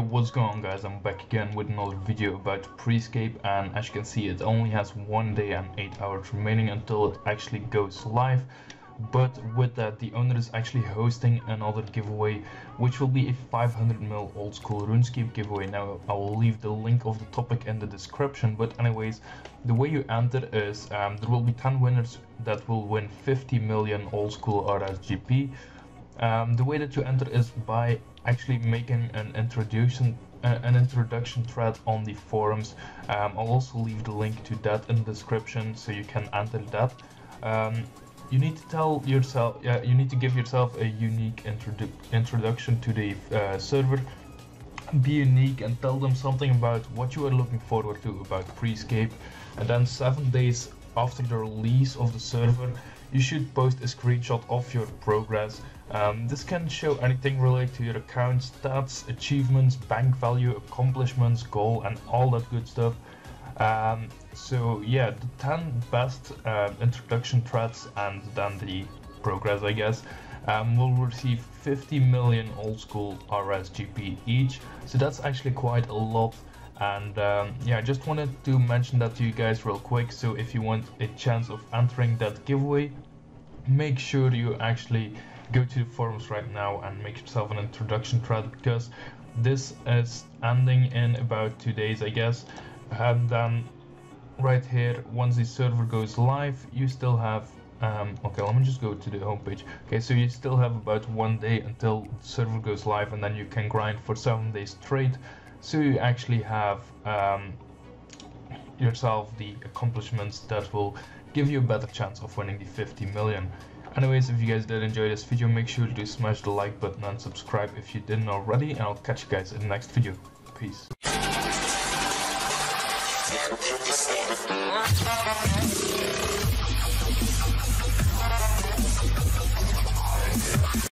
Yo, what's going on guys? I'm back again with another video about Prescape and as you can see it only has one day and 8 hours remaining until it actually goes live but with that the owner is actually hosting another giveaway which will be a 500 mil old school RuneScape giveaway. Now I will leave the link of the topic in the description but anyways the way you enter is um, there will be 10 winners that will win 50 million old school RSGP um, the way that you enter is by actually making an introduction uh, an introduction thread on the forums. Um, I'll also leave the link to that in the description so you can enter that. Um, you need to tell yourself, yeah, you need to give yourself a unique introdu introduction to the uh, server. Be unique and tell them something about what you are looking forward to about Prescape. And then seven days after the release of the server, you should post a screenshot of your progress. Um, this can show anything related to your account, stats, achievements, bank value, accomplishments, goal, and all that good stuff. Um, so yeah, the 10 best uh, introduction threads and then the progress, I guess, um, will receive 50 million old school RSGP each. So that's actually quite a lot and um, yeah I just wanted to mention that to you guys real quick. So if you want a chance of entering that giveaway make sure you actually go to the forums right now and make yourself an introduction thread because this is ending in about two days I guess. And then right here once the server goes live you still have um, okay let me just go to the homepage. Okay so you still have about one day until the server goes live and then you can grind for seven days straight so you actually have um, yourself the accomplishments that will give you a better chance of winning the 50 million. Anyways, if you guys did enjoy this video, make sure to smash the like button and subscribe if you didn't already, and I'll catch you guys in the next video. Peace.